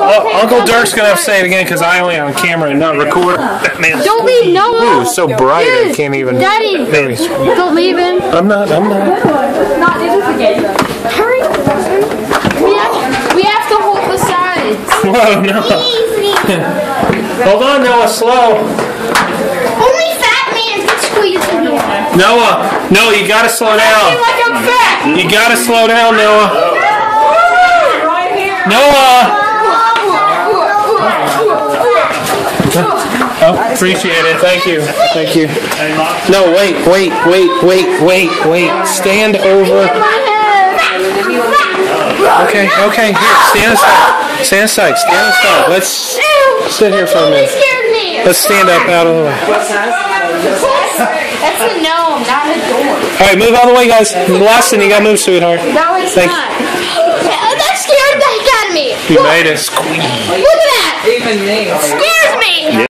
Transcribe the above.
uh, Uncle Dirk's gonna have to say it again because I only on camera and not record. That man's Don't leave Noah. Ooh, so bright I can't even. Daddy. There he's- Don't leave him. I'm not. I'm not. Not do Hurry. We have, we have to hold the sides. Whoa, no. Hold on, Noah. Slow. Only fat man can squeeze in here. Noah. No, you gotta slow down. Like I'm fat. You gotta slow down, Noah. Noah. Oh, appreciate it. Thank you. Thank you. No, wait, wait, wait, wait, wait, wait. Stand over. Okay, okay. Here, stand aside. Stand aside. Stand aside. Let's sit here for a minute. Let's stand up out of the way. That's a gnome, not a door. All right, move out of the way, guys. Lawson, you gotta move, sweetheart. No, it's Thank- not. That scared the heck out of me. You made it squeeze. Look at that. Even me. Scares me.